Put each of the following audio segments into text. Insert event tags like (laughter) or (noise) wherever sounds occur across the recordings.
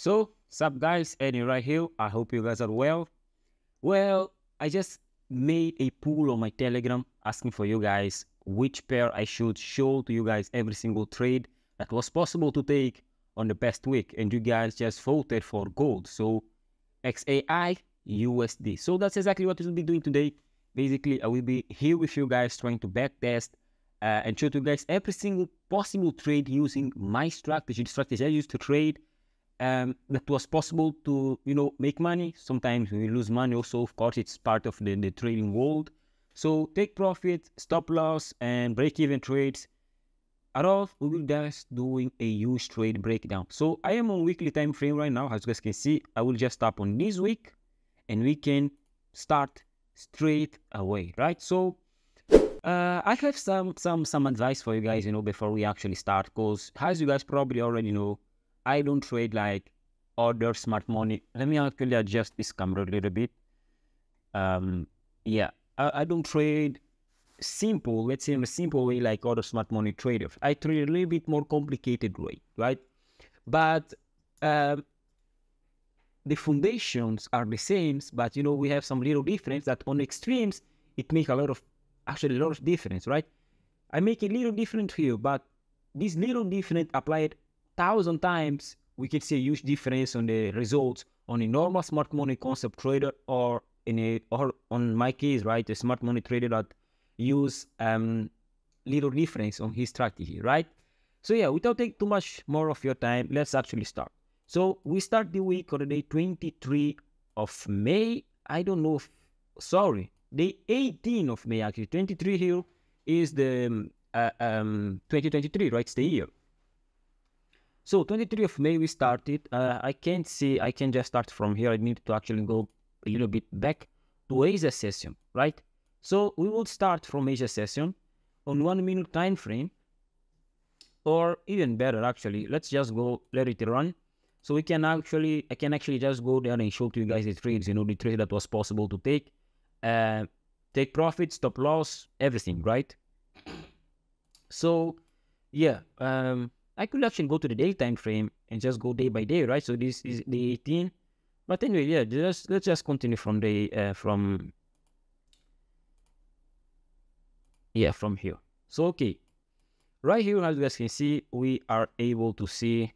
So, sup guys, Edney right here. I hope you guys are well. Well, I just made a poll on my Telegram asking for you guys which pair I should show to you guys every single trade that was possible to take on the past week. And you guys just voted for gold. So, XAU USD. So that's exactly what we'll be doing today. Basically, I will be here with you guys trying to backtest uh, and show to you guys every single possible trade using my strategy, the strategy I used to trade um, that was possible to, you know, make money. Sometimes we lose money also, of course, it's part of the, the trading world. So take profit, stop loss, and break-even trades. At all, we will just doing a huge trade breakdown. So I am on weekly time frame right now. As you guys can see, I will just tap on this week and we can start straight away, right? So uh, I have some some some advice for you guys, you know, before we actually start, because as you guys probably already know, I don't trade like other smart money. Let me actually adjust this camera a little bit. Um, yeah, I, I don't trade simple, let's say in a simple way like other smart money traders. I trade a little bit more complicated way, right? But um, the foundations are the same, but you know we have some little difference that on extremes it make a lot of actually a lot of difference, right? I make a little different here, but this little different applied thousand times, we can see a huge difference on the results on a normal smart money concept trader or in a or on my case, right, a smart money trader that use um little difference on his strategy, right? So yeah, without taking too much more of your time, let's actually start. So we start the week on the day 23 of May. I don't know if, sorry, the 18th of May actually. 23 here is the um, uh, um 2023, right? It's the year. So 23 of May we started. Uh, I can't see, I can just start from here. I need to actually go a little bit back to Asia session, right? So we will start from Asia session on one minute time frame or even better actually let's just go let it run so we can actually i can actually just go there and show to you guys the trades you know the trade that was possible to take uh take profit stop loss everything right so yeah um i could actually go to the daily time frame and just go day by day right? So this is the 18 but anyway yeah just let's just continue from the uh, from yeah from here. So okay. Right here as you guys can see we are able to see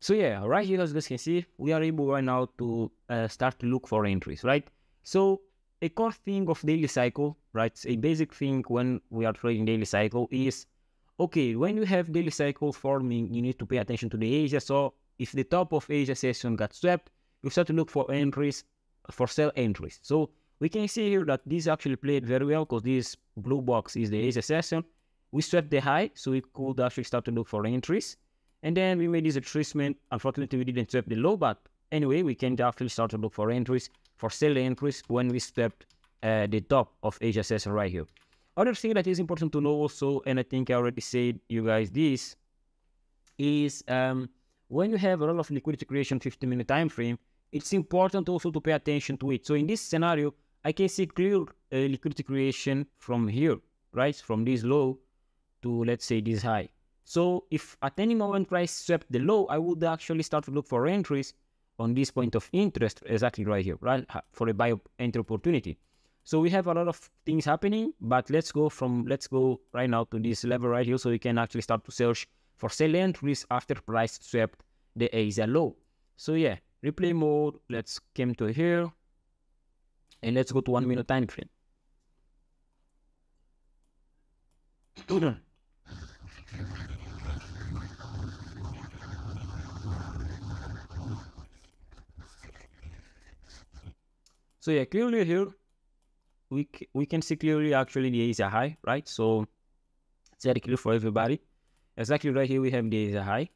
so yeah right here as you guys can see we are able right now to uh, start to look for entries right? So a core thing of daily cycle right a basic thing when we are trading daily cycle is okay when you have daily cycle forming you need to pay attention to the asia. So if the top of asia session got swept you start to look for entries for sell entries. So we can see here that this actually played very well because this blue box is the asia session. We swept the high so we could actually start to look for entries and then we made this retracement unfortunately we didn't sweep the low but anyway we can definitely start to look for entries for sell entries when we swept uh, the top of asia session right here other thing that is important to know also, and I think I already said you guys this, is um, when you have a lot of liquidity creation 15 minute time frame, it's important also to pay attention to it. So in this scenario, I can see clear uh, liquidity creation from here, right? From this low to let's say this high. So if at any moment price swept the low, I would actually start to look for entries on this point of interest exactly right here, right? For a buy entry opportunity. So we have a lot of things happening, but let's go from, let's go right now to this level right here so we can actually start to search for sell entries after price swept the Asia low. So yeah, replay mode, let's come to here and let's go to one minute time frame. (clears throat) so yeah, clearly here we we can see clearly actually the Asia high, right? So it's very clear for everybody. Exactly right here we have the Asia high,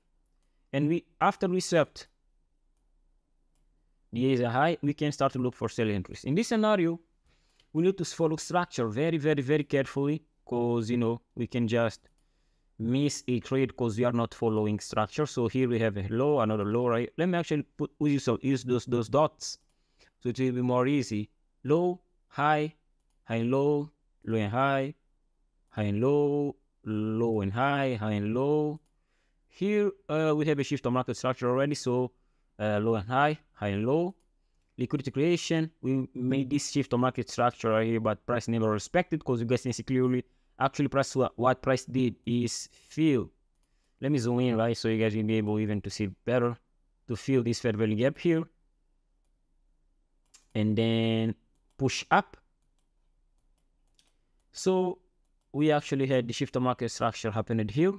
and we after we swept the Asia high, we can start to look for sell entries. In this scenario, we need to follow structure very, very, very carefully, because you know we can just miss a trade because we are not following structure. So here we have a low, another low, right? Let me actually put use use those those dots so it will be more easy. Low, high, high and low, low and high, high and low, low and high, high and low. Here uh, we have a shift of market structure already, so uh, low and high, high and low. Liquidity creation, we made this shift of market structure right here, but price never respected because you guys can see clearly. Actually, price what, price did is fill. Let me zoom in, right, so you guys will be able even to see better to fill this fair value gap here, and then push up. So we actually had the shift of market structure happened here.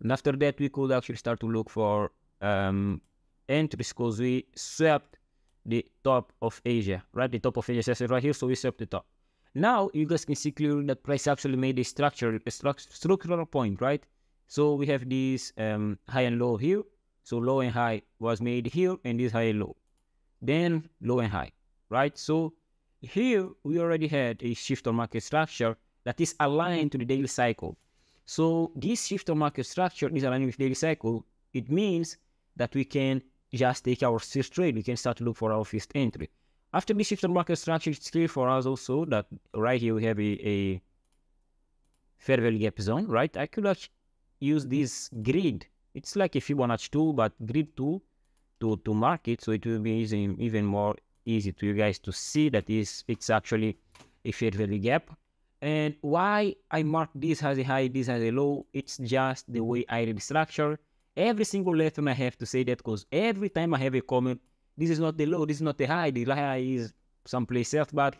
And after that, we could actually start to look for um, entries because we swept the top of Asia, right? The top of Asia says right here, so we swept the top. Now you guys can see clearly that price actually made a structure, a stru structural point, right? So we have this um, high and low here. So low and high was made here, and this high and low. Then low and high, right? So here we already had a shift on market structure that is aligned to the daily cycle. So this shift on market structure is aligned with daily cycle. It means that we can just take our first trade. We can start to look for our first entry. After this shift on market structure, it's clear for us also that right here we have a, a fair value gap zone, right? I could use this grid. It's like a Fibonacci tool, but grid tool to, to mark it. So it will be easy, even more easy to you guys to see that is it's actually a fair value gap. And why I mark this as a high, this as a low, it's just the way I read the structure. Every single lesson I have to say that because every time I have a comment, this is not the low, this is not the high, the high is someplace else, but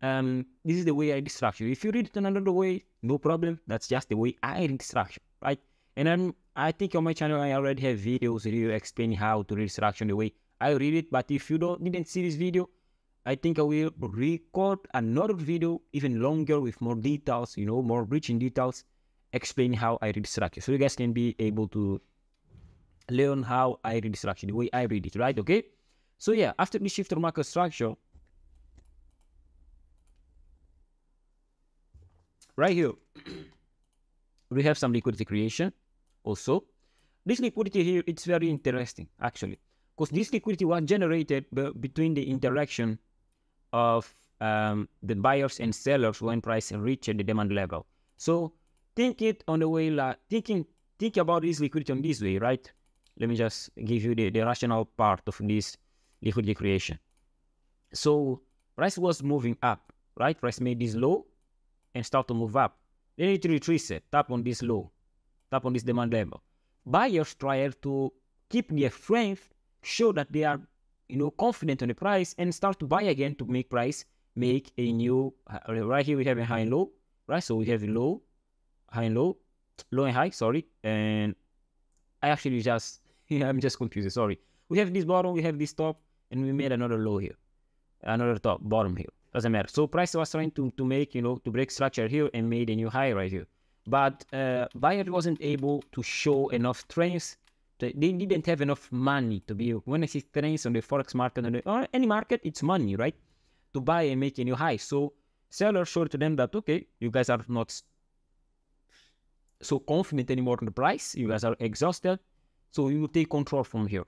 um, this is the way I the. If you read it another way, no problem. That's just the way I read the structure, right? And then I think on my channel I already have videos really explaining how to read structure the way I read it. But if you don't didn't see this video, I think I will record another video even longer with more details, you know, more rich in details, explaining how I read structure. So you guys can be able to learn how I read structure, the way I read it, right? Okay. So yeah, after the shifter market structure, right here, (coughs) we have some liquidity creation also. This liquidity here, it's very interesting actually, because this liquidity was generated between the interaction of um, the buyers and sellers when price reached the demand level. So think it on the way like thinking think about this liquidity on this way, right? Let me just give you the, the rational part of this liquidity creation. So price was moving up, right? Price made this low and start to move up. Then it retraced, tap on this low, tap on this demand level. Buyers try to keep their strength, show that they are you know, confident on the price and start to buy again to make price make a new, uh, right here we have a high and low, right? So we have a low, high and low, low and high, sorry. And I actually just, (laughs) I'm just confused, sorry. We have this bottom, we have this top, and we made another low here, another top, bottom here. Doesn't matter. So price was trying to, to make, you know, to break structure here and made a new high right here. But uh, buyer wasn't able to show enough strength they didn't have enough money to be when I see trends on the forex market the, or any market, it's money, right? To buy and make a new high. So sellers showed to them that okay, you guys are not so confident anymore on the price. You guys are exhausted, so you will take control from here,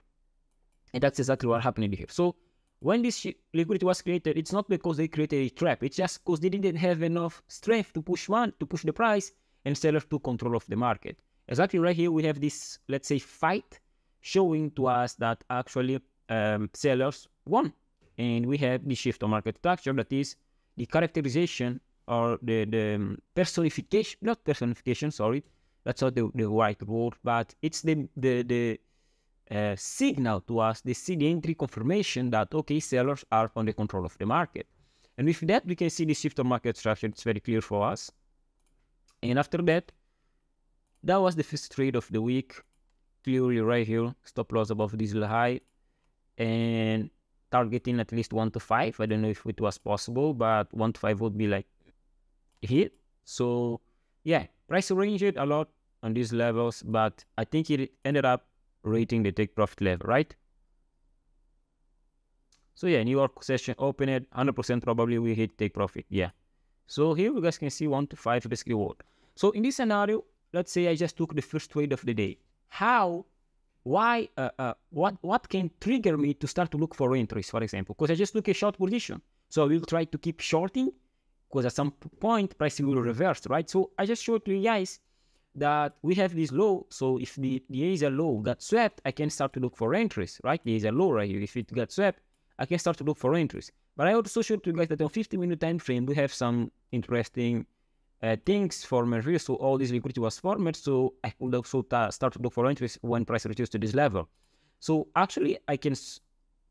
and that's exactly what happened here. So when this liquidity was created, it's not because they created a trap. It's just because they didn't have enough strength to push one to push the price, and sellers took control of the market. Exactly right here, we have this, let's say, fight showing to us that actually um, sellers won. And we have the shift of market structure that is the characterization or the, the um, personification, not personification, sorry, that's not the, the right word, but it's the, the, the uh, signal to us, the see the entry confirmation that, okay, sellers are on the control of the market. And with that, we can see the shift of market structure. It's very clear for us. And after that, that was the first trade of the week. Clearly right here, stop loss above this high and targeting at least 1 to 5. I don't know if it was possible, but 1 to 5 would be like hit. So yeah, price ranged a lot on these levels, but I think it ended up rating the take profit level, right? So yeah, New York session opened, 100% probably we hit take profit, yeah. So here you guys can see 1 to 5 risk reward. So in this scenario, let's say I just took the first trade of the day. How, why, uh, uh, what, what can trigger me to start to look for entries, for example? Because I just took a short position. So I will try to keep shorting because at some point price will reverse, right? So I just showed you guys that we have this low. So if the, the Asia low got swept, I can start to look for entries, right? The Asia low right here. If it got swept, I can start to look for entries. But I also you guys that on 50 minute time frame, we have some interesting uh, things formed here. So all this liquidity was formed. So I could also start to look for entries when price reaches to this level. So actually, I can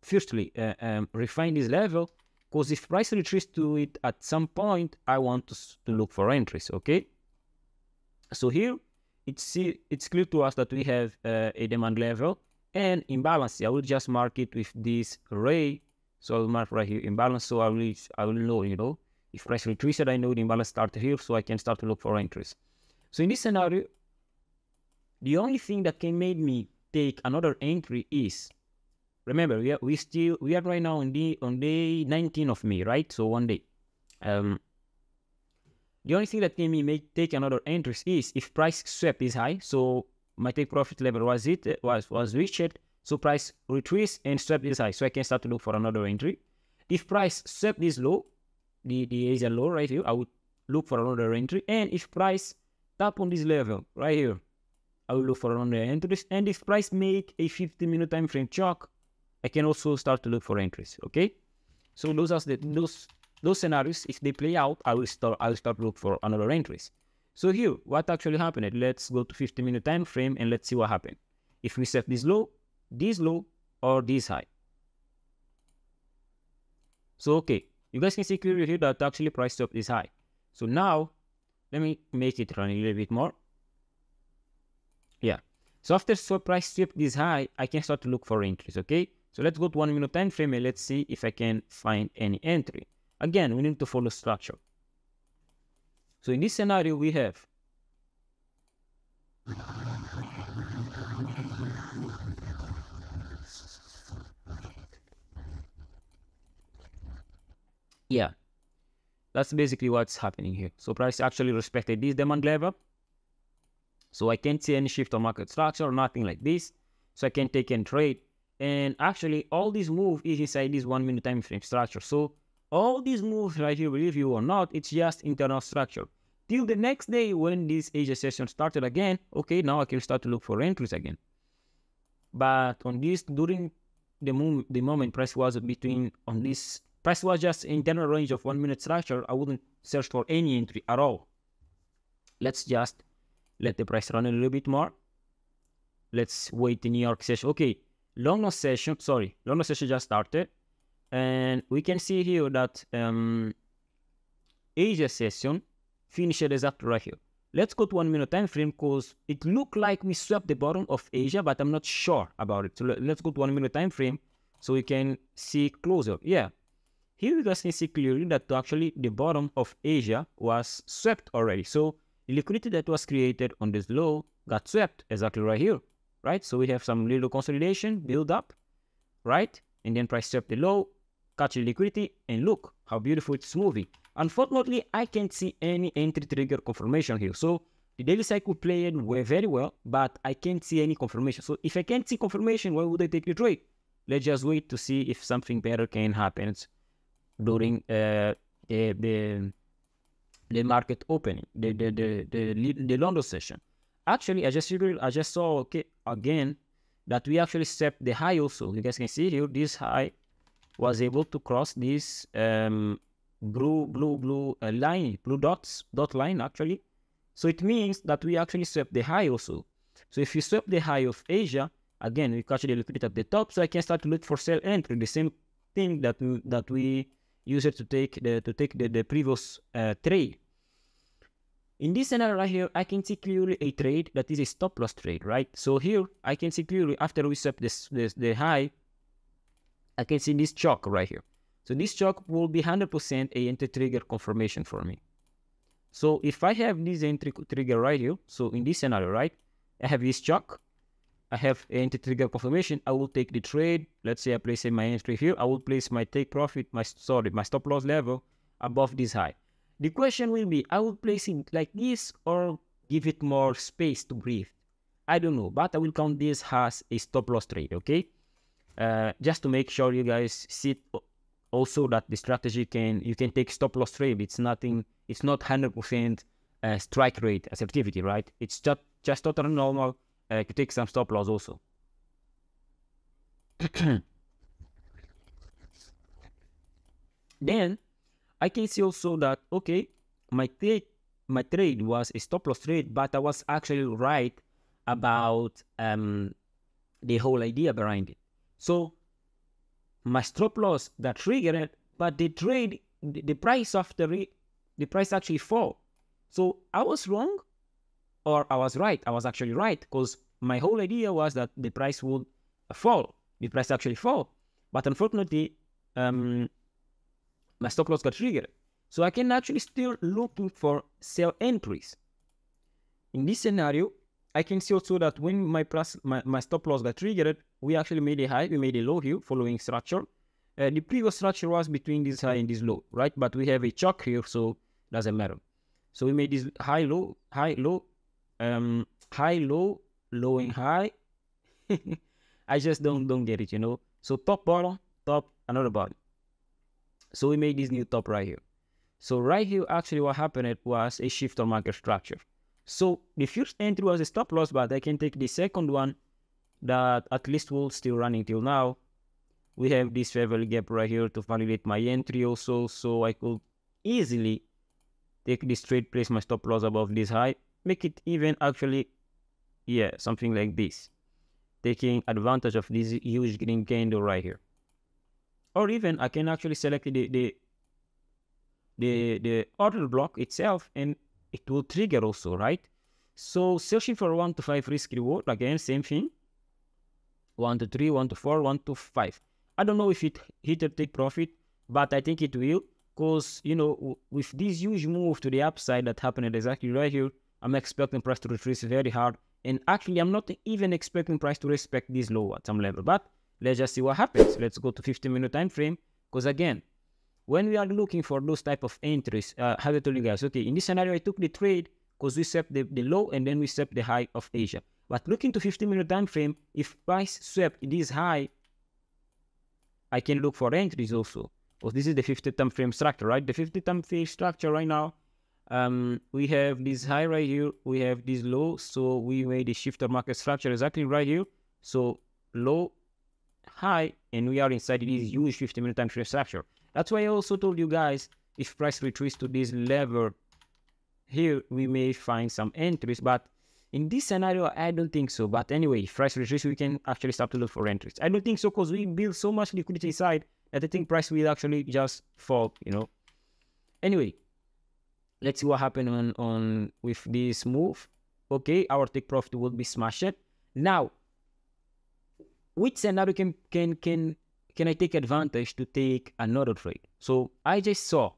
firstly uh, um, refine this level because if price retreats to it at some point, I want to, to look for entries, okay? So here, it's, it's clear to us that we have uh, a demand level and imbalance. I will just mark it with this array. So I'll mark right here imbalance. So I will, I will know, you know, if price retreats, I know the imbalance started here, so I can start to look for entries. So in this scenario, the only thing that can make me take another entry is remember we are we still we are right now on the on day 19 of May, right? So one day. Um the only thing that can me make take another entry is if price swept is high. So my take profit level was it was was reached. So price retreats and swept is high. So I can start to look for another entry. If price swept this low, the, the is a low right here, I would look for another entry. And if price tap on this level right here, I will look for another entry. And if price make a 50 minute time frame CHoCH, I can also start to look for entries. Okay, so those are the those those scenarios. If they play out, I will start I will start look for another entries. So here, what actually happened? Let's go to 50 minute time frame and let's see what happened. If we set this low, this low, or this high. So okay, you guys can see clearly here that actually price stop is high. So now, let me make it run a little bit more. Yeah. So after swap price sweep this high, I can start to look for entries, okay? So let's go to one minute time frame and let's see if I can find any entry. Again, we need to follow structure. So in this scenario, we have yeah, that's basically what's happening here. So price actually respected this demand level. So I can't see any shift on market structure or nothing like this. So I can take and trade and actually, all this move is inside this one minute time frame structure. So all these moves right here, believe you or not, it's just internal structure. Till the next day when this Asia session started again, okay, now I can start to look for entries again. But on this, during the, move, the moment price was between, on this, price was just in general range of one minute structure, I wouldn't search for any entry at all. Let's just let the price run a little bit more. Let's wait the New York session. Okay, London session, sorry, London session just started. And we can see here that um, Asia session finished exactly right here. Let's go to one minute time frame because it looked like we swept the bottom of Asia, but I'm not sure about it. So let's go to one minute time frame so we can see closer. Yeah, here guys can see clearly that actually the bottom of Asia was swept already. So the liquidity that was created on this low got swept exactly right here right? So we have some little consolidation, build up, right? And then price swept the low, catch the liquidity, and look how beautiful it's moving. Unfortunately, I can't see any entry trigger confirmation here. So the daily cycle played very well, but I can't see any confirmation. So if I can't see confirmation, why would I take the trade? Let's just wait to see if something better can happen during uh, the, the the market opening, the the the the, the London session. Actually, I just I just saw okay again that we actually set the high also. You guys can see here this high was able to cross this um, blue blue blue uh, line, blue dots dot line actually. So it means that we actually swept the high also. So if you swap the high of Asia, again we catch the liquidity at the top, so I can start to look for sell entry. The same thing that we, that we use it to take the to take the, the previous uh, trade. In this scenario right here, I can see clearly a trade that is a stop loss trade, right? So here, I can see clearly after we set this, this the high, I can see this CHoCH right here. So this CHoCH will be 100% a entry trigger confirmation for me. So if I have this entry trigger right here, so in this scenario, right, I have this CHoCH, I have entry trigger confirmation, I will take the trade. Let's say I place in my entry here, I will place my take profit, my sorry, my stop loss level above this high. The question will be, I will place it like this or give it more space to breathe. I don't know, but I will count this as a stop loss trade, okay? Uh, just to make sure you guys see also that the strategy can you can take stop loss trade. It's nothing. It's not hundred percent uh, strike rate assertivity, right? It's just just totally normal uh, to take some stop loss also. (clears throat) then I can see also that okay, my trade my trade was a stop loss trade, but I was actually right about um, the whole idea behind it. So my stop loss that triggered it, but the trade, the, the price after the price actually fall. So I was wrong, or I was right. I was actually right because my whole idea was that the price would fall. The price actually fall, but unfortunately, um, my stop loss got triggered. So I can actually still looking for sell entries. In this scenario, I can see also that when my, plus, my, my stop loss got triggered, we actually made a high, we made a low here following structure. Uh, the previous structure was between this high and this low, right? But we have a CHoCH here, so doesn't matter. So we made this high, low, high, low, um, high, low, low and high. (laughs) I just don't don't get it, you know. So top, bottom, top, another bottom. So we made this new top right here. So right here, actually what happened was a shift on market structure. So the first entry was a stop loss, but I can take the second one that at least will still running till now. We have this value gap right here to validate my entry also, so I could easily take this trade, place my stop loss above this high, make it even actually, yeah, something like this, taking advantage of this huge green candle right here. Or even I can actually select the, the, the, the order block itself and it will trigger also, right? So searching for 1 to 5 risk reward, again, same thing. 1 to 3, 1 to 4, 1 to 5. I don't know if it hit or take profit, but I think it will because, you know, with this huge move to the upside that happened exactly right here, I'm expecting price to retrace very hard. And actually, I'm not even expecting price to respect this low at some level. But let's just see what happens. Let's go to 15 minute time frame. Because again, when we are looking for those type of entries, uh, I told you guys, okay, in this scenario, I took the trade because we swept the, the low and then we swept the high of Asia. But looking to 15 minute time frame, if price swept this high, I can look for entries also. Because this is the 50 time frame structure, right? The 50 time frame structure right now, um, we have this high right here, we have this low, so we made a shifter market structure exactly right here. So low, high, and we are inside this huge 50 minute time frame structure. That's why I also told you guys, if price retreats to this level here, we may find some entries, but in this scenario, I don't think so. But anyway, if price retreats, we can actually start to look for entries. I don't think so because we build so much liquidity inside that I think price will actually just fall, you know. Anyway, let's see what happened on, on with this move. Okay, our take profit will be smashed. Now, which scenario can can can can I take advantage to take another trade? So I just saw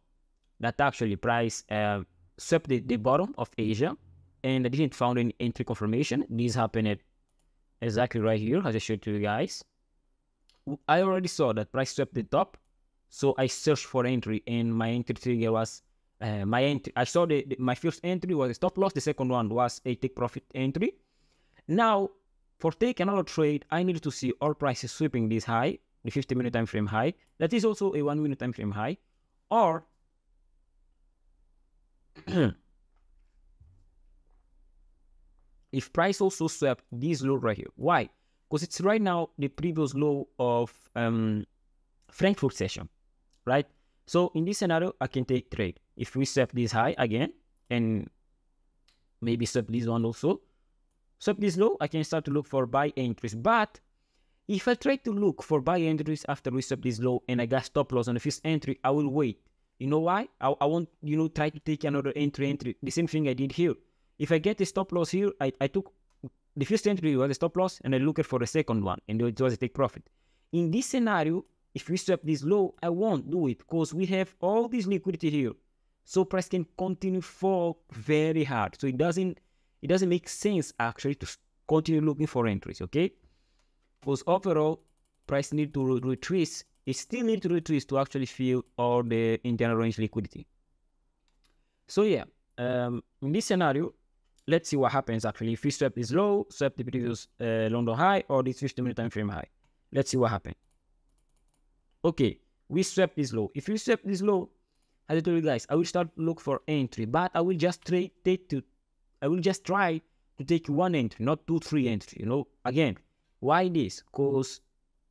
that actually price uh, swept the, the bottom of Asia and I didn't find any entry confirmation. This happened exactly right here as I showed to you guys. I already saw that price swept the top, so I searched for entry, and my entry trigger was uh, my entry. I saw the, the, my first entry was a stop loss. The second one was a take profit entry. Now, for take another trade, I need to see all prices sweeping this high, the 50 minute time frame high. That is also a one minute time frame high, or (clears throat) if price also swept this low right here. Why? because it's right now the previous low of um, Frankfurt session, right? So in this scenario, I can take trade. If we set this high again, and maybe set this one also, set this low, I can start to look for buy entries. But if I try to look for buy entries after we set this low and I got stop loss on the first entry, I will wait. You know why? I, I won't, you know, try to take another entry entry. The same thing I did here. If I get a stop loss here, I, I took the first entry was a stop loss and I looked for the second one and it was a take profit. In this scenario, if we swap this low, I won't do it because we have all this liquidity here. So price can continue fall very hard. So it doesn't it doesn't make sense actually to continue looking for entries, okay? Because overall, price need to retrace. It still need to retrace to actually fill all the internal range liquidity. So yeah, um, in this scenario, let's see what happens actually. If we swap this low, swap the previous uh, London high or this 50 minute time frame high. Let's see what happens. Okay, we swept this low. If we swept this low, as I told you guys, I will start look for entry, but I will just trade take to, I will just try to take one entry, not two, three entry. You know, again, why this? Because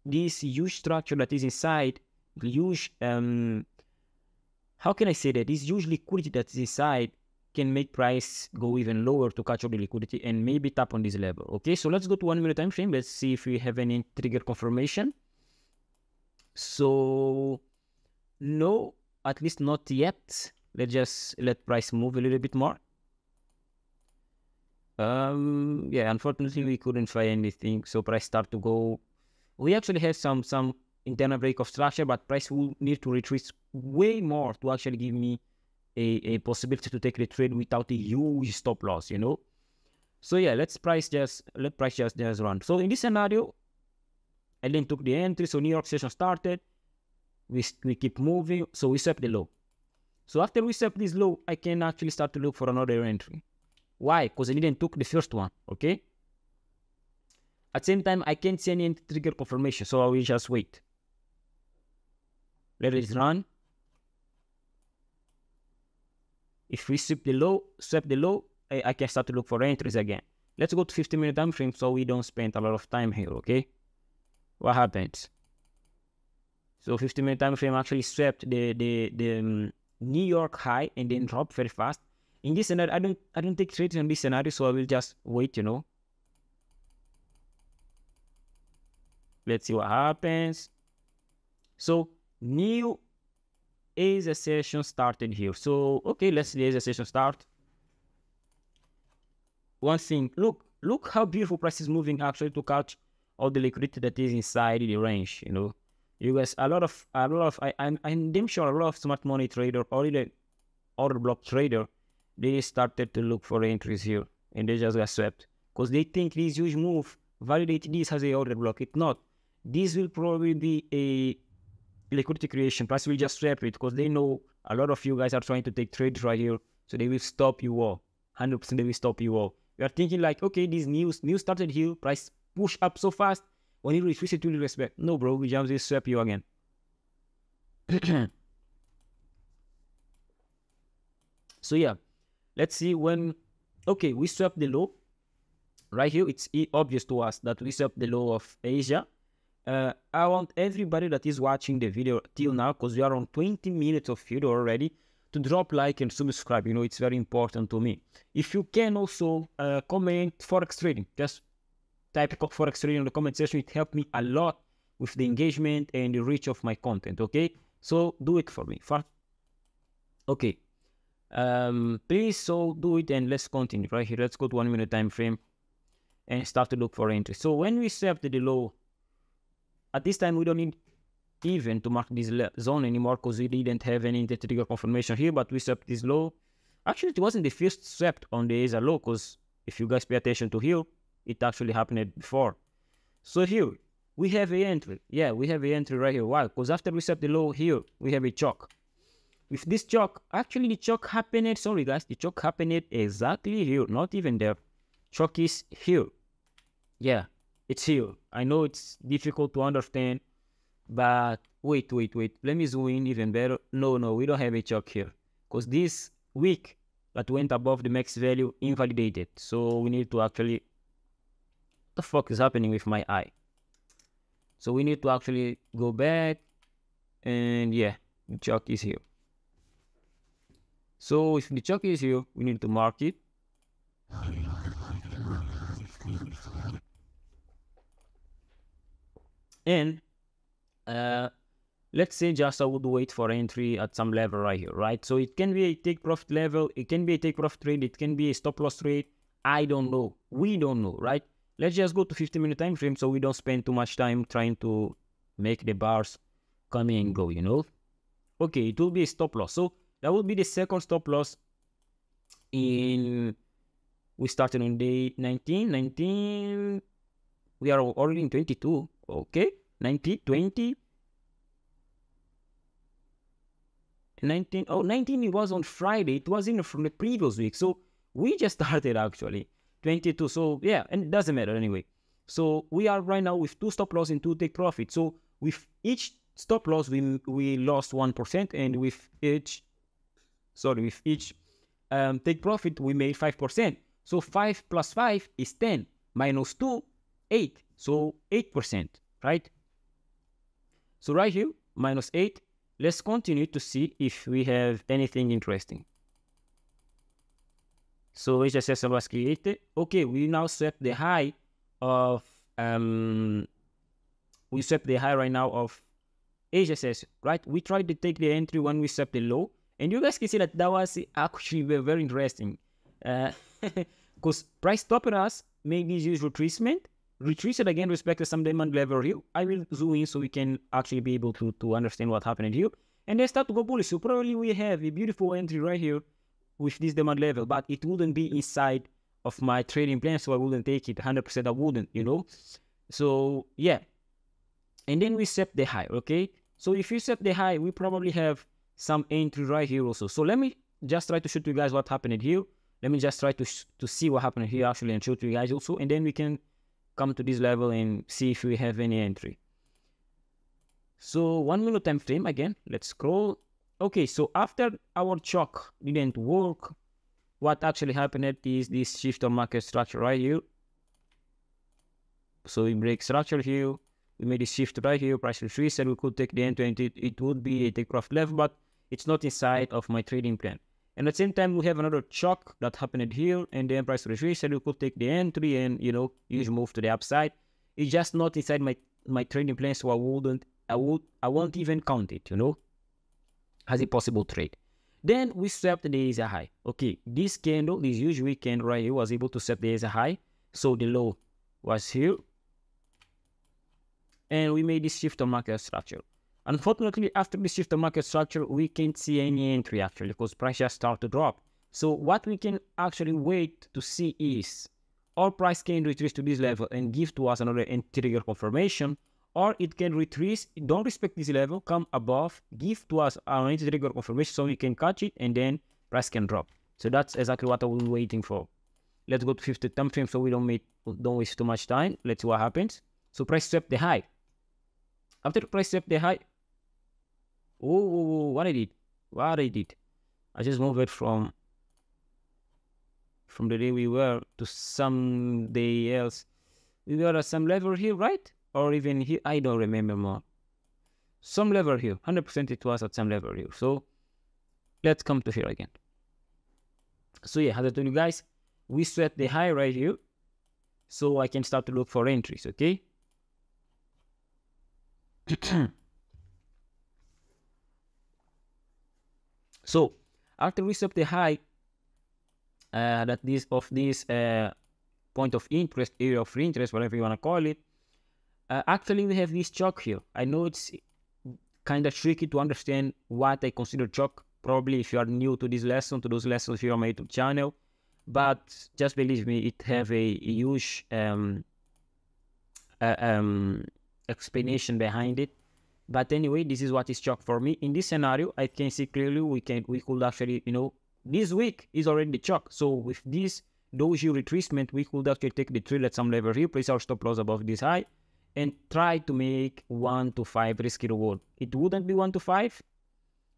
this huge structure that is inside, huge um, how can I say that? This huge liquidity that is inside can make price go even lower to catch all the liquidity and maybe tap on this level. Okay, so let's go to one minute time frame. Let's see if we have any trigger confirmation. So no, at least not yet. Let's just let price move a little bit more. Um, yeah, unfortunately we couldn't find anything. So price start to go. We actually have some some internal break of structure, but price will need to retreat way more to actually give me a, a possibility to take the trade without a huge stop loss, you know. So yeah, let's price just let price just just run. So in this scenario, I then took the entry. So New York session started. We we keep moving. So we swept the low. So after we swept this low, I can actually start to look for another entry. Why? Because I didn't took the first one. Okay. At same time, I can't see any trigger confirmation, so I will just wait. Let it run. If we sweep the low, sweep the low, I, I can start to look for entries again. Let's go to 15 minute time frame so we don't spend a lot of time here, okay? What happens? So 15 minute time frame actually swept the the the um, New York high and then dropped very fast. In this scenario, I don't I don't take trades in this scenario, so I will just wait, you know. Let's see what happens. So new Asia session started here. So, okay, let's see Asia session start. One thing, look, look how beautiful price is moving actually to catch all the liquidity that is inside the range, you know. You guys, a lot of, a lot of, I, I'm, I'm damn sure a lot of smart money trader or even order block trader, they started to look for entries here and they just got swept because they think this huge move validate this as a order block. It's not. This will probably be a liquidity creation. Plus, will just swap it because they know a lot of you guys are trying to take trades right here. So they will stop you all. 100% they will stop you all. You are thinking like, okay, this news news started here, price push up so fast. When you it, to respect. No, bro, we just will swap you again. (clears throat) so yeah, let's see when, okay, we swap the low. Right here, it's obvious to us that we swap the low of Asia uh, I want everybody that is watching the video till now, because we are on 20 minutes of video already, to drop like and subscribe. You know, it's very important to me. If you can also uh, comment Forex trading, just type Forex trading in the comment section. It helped me a lot with the engagement and the reach of my content. Okay, so do it for me. Okay, um, please so do it and let's continue right here. Let's go to one minute time frame and start to look for entry. So when we set the low at this time, we don't need even to mark this zone anymore because we didn't have any trigger confirmation here, but we swept this low. Actually, it wasn't the first swept on the Asia low because if you guys pay attention to here, it actually happened before. So here, we have a entry. Yeah, we have a entry right here. Why? Because after we set the low here, we have a CHoCH. With this CHoCH, actually the CHoCH happened, sorry guys, the CHoCH happened exactly here, not even there. CHoCH is here. Yeah, it's here. I know it's difficult to understand, but wait, wait, wait. Let me zoom in even better. No, no, we don't have a CHoCH here because this week that went above the max value invalidated. So we need to actually, the fuck is happening with my eye? So we need to actually go back and yeah, the CHoCH is here. So if the CHoCH is here, we need to mark it. And uh, let's say just I would wait for entry at some level right here, right? So it can be a take profit level, it can be a take profit trade, it can be a stop loss trade. I don't know. We don't know, right? Let's just go to 15 minute time frame so we don't spend too much time trying to make the bars come and go, you know? Okay, it will be a stop loss. So that will be the second stop loss in we started on day 19 19 we are already in 22 okay 90 20 19 oh 19 it was on friday it was in from the previous week so we just (laughs) started actually 22 so yeah and it doesn't matter anyway so we are right now with two stop loss and two take profit so with each stop loss, we we lost one percent, and with each, sorry, with each um, take profit, we made five percent. So five plus five is ten, minus two, eight. So eight percent, right? So right here, minus eight. Let's continue to see if we have anything interesting. So HSS was created. Okay, we now set the high of um we set the high right now of HSS, right? We tried to take the entry when we set the low, and you guys can see that that was actually very, interesting. Because uh, (laughs) price stopping us made this huge retracement, retraced again respect to some demand level here. I will zoom in so we can actually be able to, to understand what happened here. And then start to go bullish. So probably we have a beautiful entry right here with this demand level, but it wouldn't be inside of my trading plan, so I wouldn't take it 100%. I wouldn't, you know. So yeah, and then we set the high. Okay, so if you set the high, we probably have some entry right here also. So let me just try to show you guys what happened here. Let me just try to to see what happened here actually and show to you guys also, and then we can come to this level and see if we have any entry. So one minute time frame again. Let's scroll Okay, so after our CHoCH didn't work, what actually happened is this shift on market structure right here. So we break structure here, we made a shift right here, price retreat, and we could take the entry and it, it would be a take profit level, but it's not inside of my trading plan. And at the same time, we have another CHoCH that happened here, and then price retreat, and we could take the entry and, you know, use move to the upside. It's just not inside my, my trading plan, so I wouldn't, I would, I won't even count it, you know as a possible trade. Then we swept the Asia high. Okay, this candle, this huge candle right here was able to set the Asia high. So the low was here. And we made this shift on market structure. Unfortunately, after the shift on market structure, we can't see any entry actually because prices start to drop. So what we can actually wait to see is our price can retrace to this level and give to us another trigger confirmation or it can retrace, don't respect this level, come above, give to us our trigger confirmation so we can catch it and then price can drop. So that's exactly what I was waiting for. Let's go to 50 time frame so we don't make don't waste too much time. Let's see what happens. So price swept the high. After price swept the high, oh, oh, oh, what I did, what I did, I just moved it from from the day we were to some day else. We were at some level here, right? Or even here, I don't remember more. Some level here, 100% it was at some level here. So let's come to here again. So yeah, as I told you guys, we set the high right here. So I can start to look for entries, okay? (clears throat) so after we set the high uh, that this of this uh, point of interest, area of interest, whatever you want to call it, uh, actually, we have this CHoCH here. I know it's kind of tricky to understand what I consider CHoCH. Probably if you are new to this lesson, to those lessons here on my YouTube channel. But just believe me, it have a, huge um, uh, um, explanation behind it. But anyway, this is what is CHoCH for me. In this scenario, I can see clearly we can we could actually, you know, this week is already the CHoCH. So with this doji retracement, we could actually take the trade at some level here, place our stop loss above this high, and try to make 1 to 5 risky reward. It wouldn't be 1 to 5,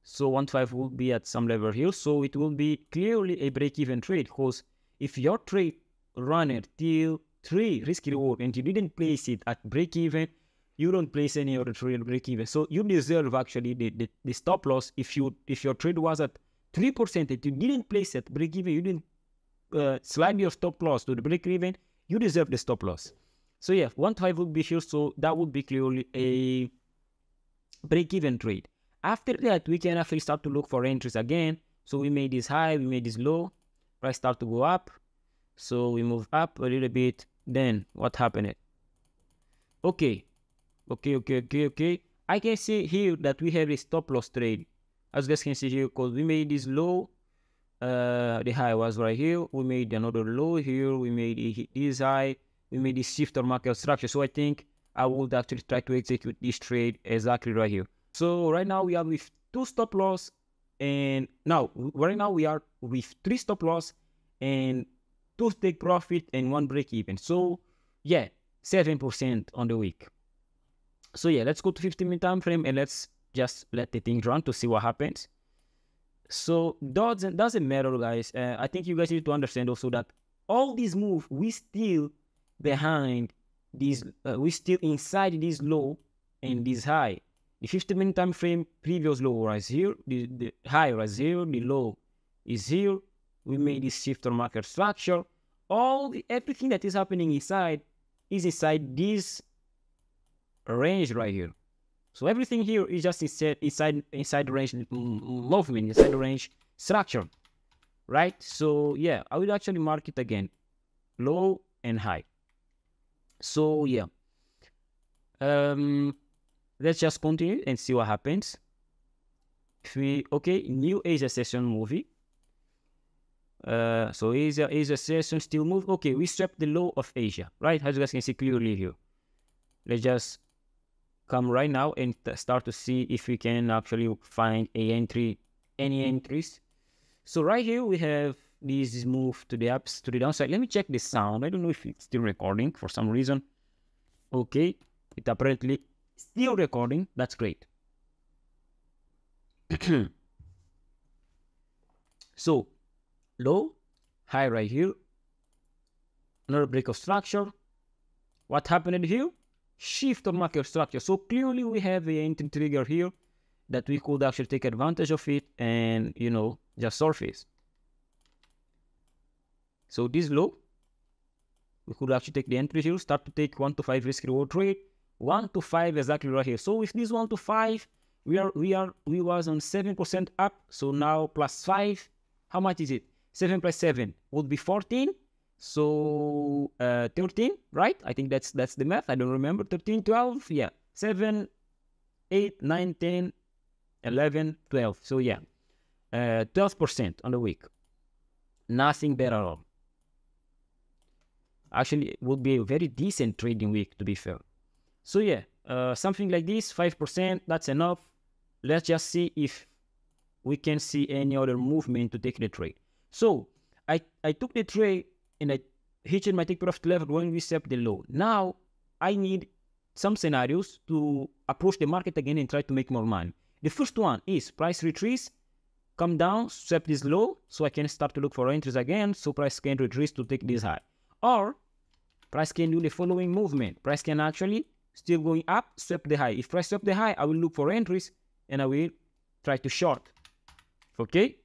so 1 to 5 would be at some level here, so it will be clearly a break-even trade, because if your trade runner till 3 risky reward and you didn't place it at break-even, you don't place any other trade at break-even. So you deserve actually the, the, the stop loss if you if your trade was at 3% and you didn't place it break-even, you didn't uh, slide your stop loss to the break-even, you deserve the stop loss. So yeah, one five would be here, so that would be clearly a break-even trade. After that, we can actually start to look for entries again. So we made this high, we made this low, price start to go up. So we move up a little bit. Then what happened? Okay, okay, okay, okay, okay. I can see here that we have a stop loss trade. As you guys can see here, because we made this low, uh, the high was right here. We made another low here. We made this high we made this shift or market structure. So I think I would actually try to execute this trade exactly right here. So right now we are with two stop loss and now right now we are with three stop loss and two take profit and one break even. So yeah, 7% on the week. So yeah, let's go to 15 minute time frame and let's just let the thing run to see what happens. So doesn't doesn't matter, guys. Uh, I think you guys need to understand also that all these move we still behind this, uh, we still inside this low and this high. The 50 minute time frame previous low was here, the, the high was here, the low is here. We made this shifter market structure. All the everything that is happening inside is inside this range right here. So everything here is just inside inside inside range movement, inside range structure. Right? So yeah, I will actually mark it again. Low and high. So yeah. Um let's just continue and see what happens. If we okay, new Asia session movie. Uh, so Asia, Asia session still move. Okay, we swept the low of Asia, right? As you guys can see clearly here. Let's just come right now and start to see if we can actually find a entry, any entries. So right here we have this is move to the ups to the downside. Let me check the sound. I don't know if it's still recording for some reason. Okay, it apparently still recording. That's great. (clears throat) so low, high right here. Another break of structure. What happened here? Shift of market structure. So clearly we have the entry trigger here that we could actually take advantage of it and, you know, just surface. So this low, we could actually take the entry here, start to take 1 to 5 risk reward trade. 1 to 5 exactly right here. So with this 1 to 5, we are we are we was on 7% up. So now plus 5. How much is it? 7 plus 7 would be 14. So uh, 13, right? I think that's that's the math. I don't remember. 13, 12, yeah. 7, 8, 9, 10, 11, 12. So yeah, uh, 12% on the week. Nothing better at all. Actually, would be a very decent trading week, to be fair. So yeah, uh, something like this, 5%, that's enough. Let's just see if we can see any other movement to take the trade. So I, I took the trade and I hit my take profit level when we set the low. Now I need some scenarios to approach the market again and try to make more money. The first one is price retreats, come down, sweep this low, so I can start to look for entries again, so price can retrace to take this high. Or price can do the following movement. Price can actually still going up, sweep the high. If price sweep the high, I will look for entries and I will try to short. Okay?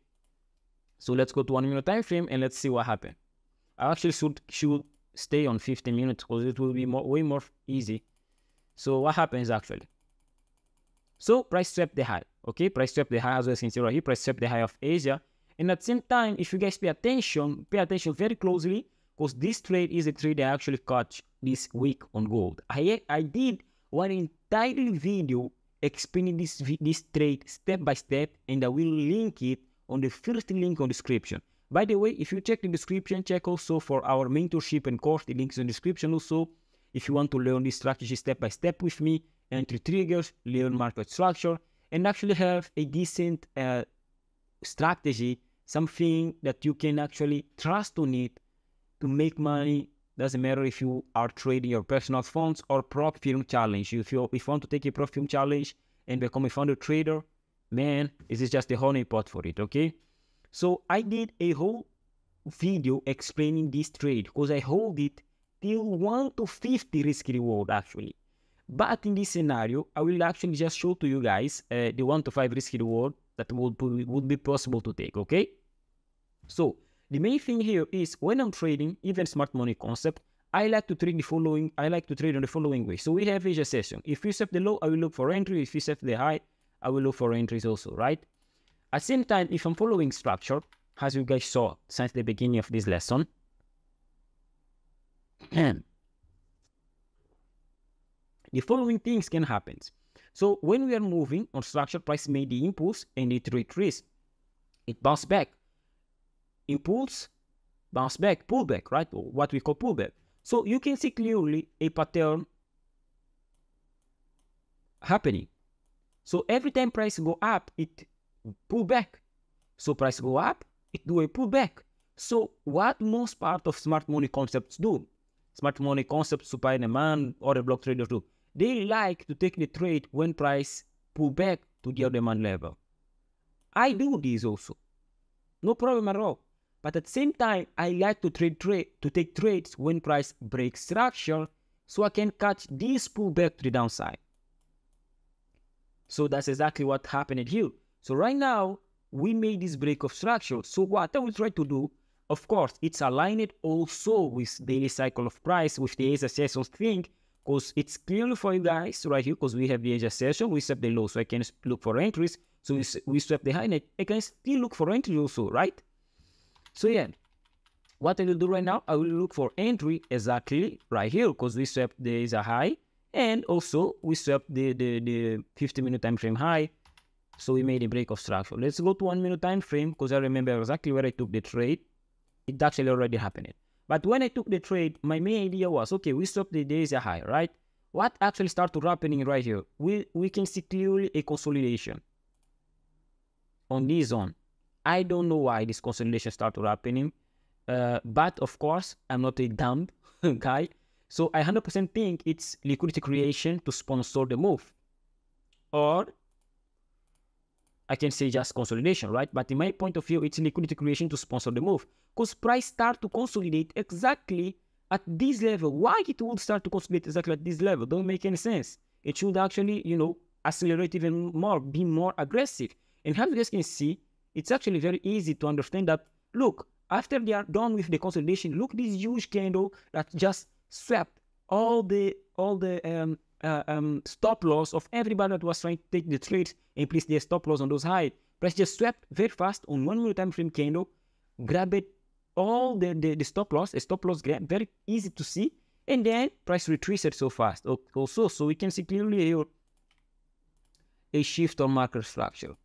So let's go to one minute time frame and let's see what happened. I actually should should stay on 15 minutes because it will be more, way more easy. So what happens actually? So price swept the high. Okay, price swept the high as well as you can see right here. Price swept the high of Asia. And at the same time, if you guys pay attention, pay attention very closely because this trade is a trade I actually caught this week on gold. I I did one entire video explaining this this trade step by step, and I will link it on the first link on description. By the way, if you check the description, check also for our mentorship and course. The links in the description also. If you want to learn this strategy step by step with me, entry triggers, learn market structure, and actually have a decent uh, strategy, something that you can actually trust on it to make money. Doesn't matter if you are trading your personal funds or prop firm challenge. If you, if you want to take a prop firm challenge and become a founder trader, man, this is just the honey pot for it, okay? So I did a whole video explaining this trade because I hold it till 1 to 50 risk reward actually. But in this scenario, I will actually just show to you guys uh, the 1 to 5 risk reward that would, would be possible to take, okay? So the main thing here is when I'm trading, even smart money concept, I like to trade the following, I like to trade on the following way. So we have Asia session. If we set the low, I will look for entry. If we set the high, I will look for entries also, right? At the same time, if I'm following structure, as you guys saw since the beginning of this lesson, (clears throat) the following things can happen. So when we are moving on structure, price made the impulse and it retraced. It bounced back. Impulse, bounce back, pullback, right? Or what we call pullback. So you can see clearly a pattern happening. So every time price go up, it pull back. So price go up, it do a pullback. So what most part of smart money concepts do, smart money concepts, supply and demand, other block traders do, they like to take the trade when price pull back to their demand level. I do this also. No problem at all. But at the same time, I like to trade trade to take trades when price breaks structure so I can catch this pullback to the downside. So that's exactly what happened here. So right now, we made this break of structure. So what I will try to do, of course, it's aligned also with daily cycle of price, with the Asia session thing, because it's clearly for you guys right here, because we have the Asia session, we set the low, so I can look for entries. So we, we swap the high net, I can still look for entry also, right? So yeah, what I will do right now, I will look for entry exactly right here, because we swap the Asia high, and also we swap the, the, the 50 minute time frame high. So we made a break of structure. Let's go to one minute time frame because I remember exactly where I took the trade. It actually already happened. But when I took the trade, my main idea was, okay, we stopped the days a high, right? What actually started happening right here? We, we can see clearly a consolidation on this zone. I don't know why this consolidation started happening. Uh, but of course, I'm not a dumb (laughs) guy. So I 100% think it's liquidity creation to sponsor the move. Or I can say just consolidation, right? But in my point of view, it's liquidity creation to sponsor the move. Because price start to consolidate exactly at this level. Why it would start to consolidate exactly at this level? Don't make any sense. It should actually, you know, accelerate even more, be more aggressive. And as you guys can see, it's actually very easy to understand that, look, after they are done with the consolidation, look this huge candle that just swept all the all the um, uh, um, stop loss of everybody that was trying to take the trades and place their stop loss on those high. Price just swept very fast on one minute time frame candle, grabbed all the, the, the stop loss, a stop loss grab, very easy to see, and then price retraced so fast. Also, so we can see clearly here a shift on market structure.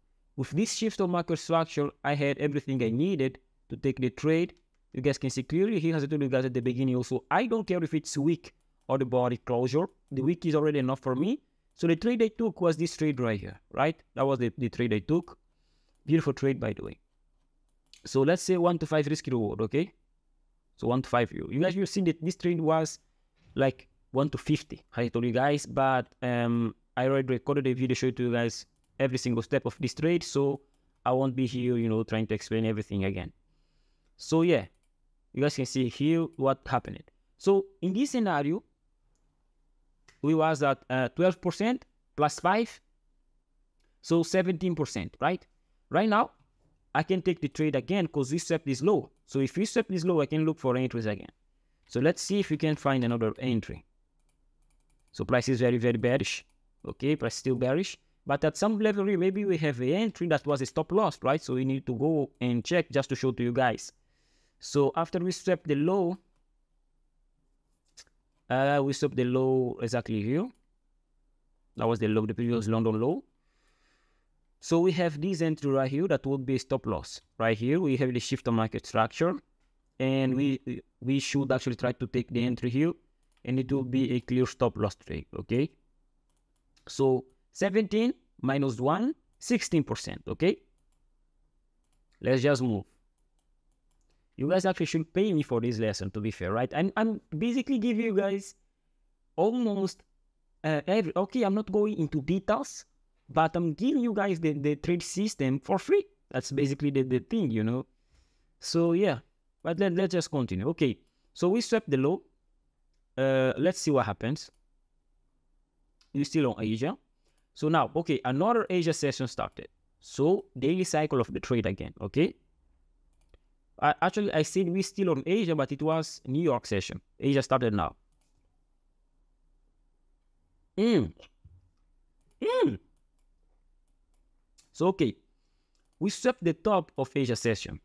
With this shift on market structure, I had everything I needed to take the trade you guys can see clearly here, as I told you guys at the beginning also, I don't care if it's weak or the body closure. The weak is already enough for me. So the trade I took was this trade right here, right? That was the, the trade I took. Beautiful trade, by the way. So let's say 1 to 5 risk reward, okay? So 1 to 5 you. You guys, you've seen that this trade was like 1 to 50, I told you guys. But um, I already recorded a video showing to you guys every single step of this trade. So I won't be here, you know, trying to explain everything again. So yeah, you guys can see here what happened. So in this scenario, we was at 12% uh, plus 5, so 17%, right? Right now, I can take the trade again because we swept this low. So if we swept this low, I can look for entries again. So let's see if we can find another entry. So price is very, very bearish. Okay, price still bearish. But at some level, maybe we have an entry that was a stop loss, right? So we need to go and check just to show to you guys. So after we swept the low, uh, we swept the low exactly here. That was the low, the previous London low. So we have this entry right here that would be a stop loss. Right here, we have the shift of market structure. And we we should actually try to take the entry here. And it will be a clear stop loss trade, okay? So 17 minus 1, 16%, okay? Let's just move. You guys actually should pay me for this lesson to be fair right? And i'm basically giving you guys almost uh, every okay i'm not going into details but i'm giving you guys the, the trade system for free. That's basically the, the thing you know? So yeah but let, let's just continue. Okay so we swept the low uh, let's see what happens. You still on asia so now okay another asia session started so daily cycle of the trade again okay I, actually, I said we still on Asia, but it was New York session. Asia started now. Mm. Mm. So, okay, we swept the top of Asia session.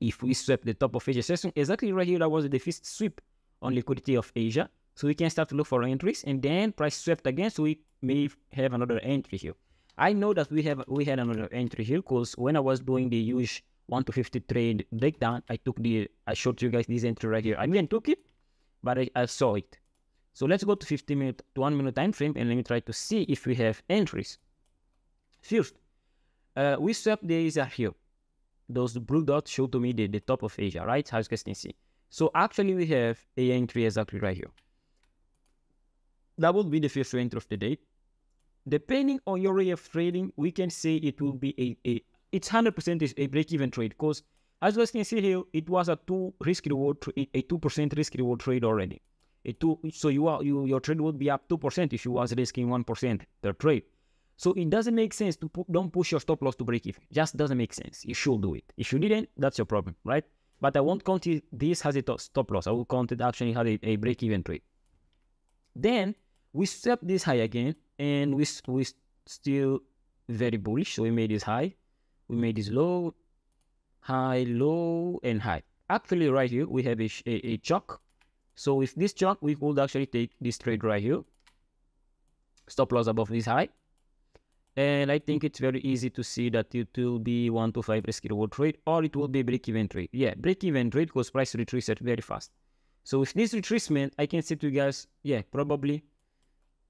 If we swept the top of Asia session, exactly right here, that was the first sweep on liquidity of Asia. So we can start to look for entries and then price swept again. So we may have another entry here. I know that we have we had another entry here because when I was doing the huge 1 to 50 trade breakdown, I took the, I showed you guys this entry right here. I didn't took it, but I, I saw it. So let's go to 50 minute to 1 minute time frame and let me try to see if we have entries. First, uh, we swept the Asia here. Those blue dots show to me the, the top of Asia, right? As you guys can see. So actually we have a entry exactly right here. that would be the first entry of the day. Depending on your way of trading, we can say it will hmm. be a, a it's 100% is a break-even trade because as you can see here, it was a two risk reward, a 2% risk reward trade already. A two, so you are you your trade would be up 2% if you was risking 1% the trade. So it doesn't make sense to put, don't push your stop loss to break even. Just doesn't make sense. You should do it. If you didn't, that's your problem, right? But I won't count it, this as a stop loss. I will count it actually had a, a break even trade. Then we step this high again, and we we still very bullish. So we made this high, we made this low, high, low, and high. Actually, right here we have a, a, a CHoCH. So with this CHoCH, we could actually take this trade right here. Stop loss above this high and I think it's very easy to see that it will be 1 to 5 risk reward trade or it will be break-even trade. Yeah, break-even trade because price retreats very fast. So with this retracement, I can say to you guys, yeah, probably.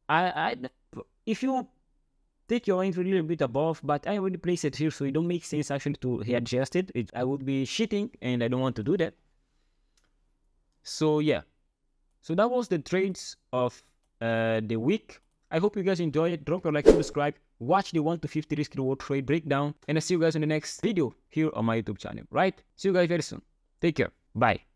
I, I if you take your entry a little bit above, but I already place it here, so it don't make sense actually to adjust it. it. I would be cheating, and I don't want to do that. So yeah, so that was the trades of uh, the week. I hope you guys enjoyed it. Drop a like, subscribe watch the 1 to 50 risk reward trade breakdown and I'll see you guys in the next video here on my YouTube channel, right? See you guys very soon. Take care. Bye.